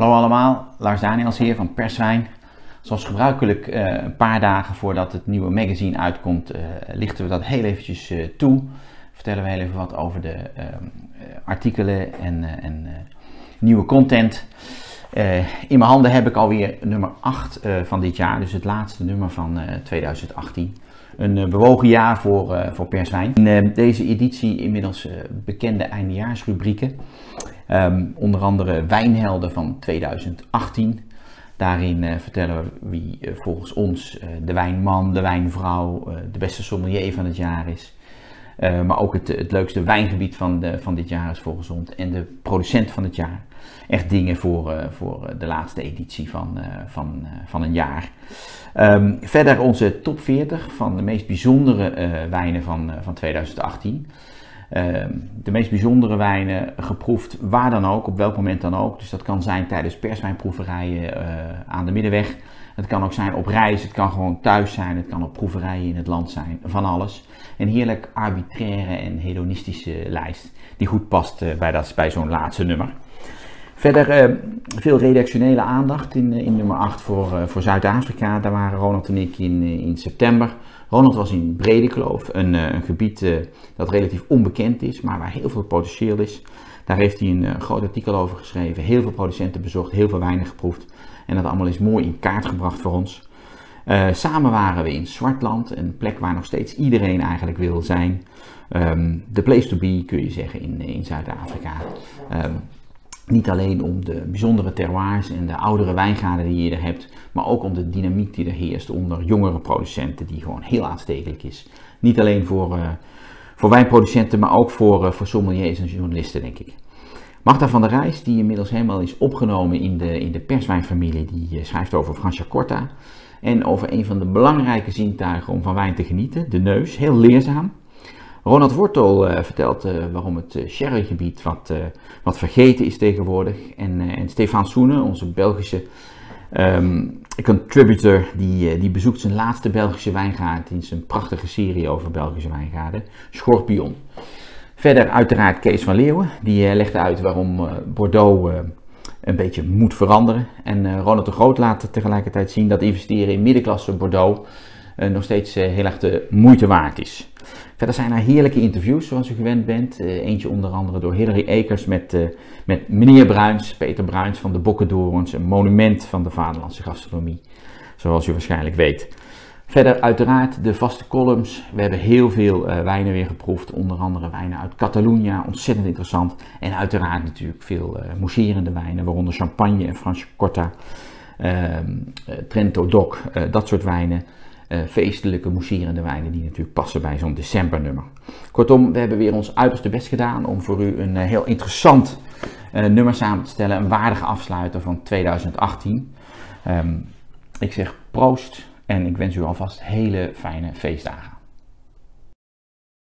Hallo allemaal, Lars Daniels hier van Perswijn. Zoals gebruikelijk uh, een paar dagen voordat het nieuwe magazine uitkomt, uh, lichten we dat heel eventjes uh, toe. Vertellen we heel even wat over de ehm, artikelen en, en nieuwe content. in mijn handen heb ik alweer nummer 8 van dit jaar, dus het laatste nummer van 2018. Een bewogen jaar voor, voor Perswijn. In deze editie inmiddels bekende eindejaarsrubrieken. Um, onder andere Wijnhelden van 2018. Daarin uh, vertellen we wie uh, volgens ons uh, de wijnman, de wijnvrouw, de beste sommelier van het jaar is. maar ook het, het leukste wijngebied van, de, van dit jaar is volgens ons. En de producent van het jaar. Echt dingen voor, voor de laatste editie van, van, van een jaar. Um, verder onze top 40 van de meest bijzondere wijnen van, van 2018. Ehm, de meest bijzondere wijnen geproefd, waar dan ook, op welk moment dan ook. Dus dat kan zijn tijdens perswijnproeverijen uh, aan de Middenweg. Het kan ook zijn op reis, het kan gewoon thuis zijn, het kan op proeverijen in het land zijn, van alles. Een heerlijk arbitraire en hedonistische lijst die goed past uh, bij, dat, bij zo'n laatste nummer. Verder uh, veel redactionele aandacht in, in nummer 8 voor, voor Zuid-Afrika. Daar waren Ronald en ik in, in september. Ronald was in Bredekloof, een, eh, een gebied dat relatief onbekend is, maar waar heel veel potentieel is. Daar heeft hij een groot artikel over geschreven, heel veel producenten bezocht, heel veel wijnen geproefd. En dat allemaal is mooi in kaart gebracht voor ons. samen waren we in Zwartland, een plek waar nog steeds iedereen eigenlijk wil zijn. Um, the place to be kun je zeggen in, in Zuid-Afrika. Um, niet alleen om de bijzondere terroirs en de oudere wijngaarden die je er hebt, maar ook om de dynamiek die er heerst onder jongere producenten, die gewoon heel aanstekelijk is. Niet alleen voor, uh, voor wijnproducenten, maar ook voor, uh, voor sommeliers en journalisten, denk ik. Magda van der Rijs, die inmiddels helemaal is opgenomen in de, in de perswijnfamilie, die uh, schrijft over Francia Corta. En over een van de belangrijke zintuigen om van wijn te genieten, de neus. Heel leerzaam. Ronald Wortel uh, vertelt uh, waarom het uh, sherrygebied wat, wat vergeten is tegenwoordig. En, Stefan Soene, onze Belgische um, contributor, die, die bezoekt zijn laatste Belgische wijngaard in zijn prachtige serie over Belgische wijngaarden, Schorpion. Verder uiteraard Kees van Leeuwen, die legt uit waarom Bordeaux een beetje moet veranderen. En Ronald de Groot laat tegelijkertijd zien dat investeren in middenklasse Bordeaux nog steeds heel erg de moeite waard is. Verder zijn er heerlijke interviews zoals u gewend bent. Uh, eentje onder andere door Hillary Akers met, uh, met meneer Bruins, Peter Bruins van de Bokkendorens, een monument van de vaderlandse gastronomie, zoals u waarschijnlijk weet. Verder uiteraard de vaste columns. We hebben heel veel uh, wijnen weer geproefd, onder andere wijnen uit Catalunya, ontzettend interessant. En uiteraard natuurlijk veel mousserende wijnen, waaronder champagne en Franciacorta, ehm, Trento Doc, dat soort wijnen uh, feestelijke, mousserende wijnen die natuurlijk passen bij zo'n decembernummer. Kortom, we hebben weer ons uiterste best gedaan om voor u een uh, heel interessant uh, nummer samen te stellen. Een waardige afsluiter van 2018. Um, ehm, ik zeg proost en ik wens u alvast hele fijne feestdagen.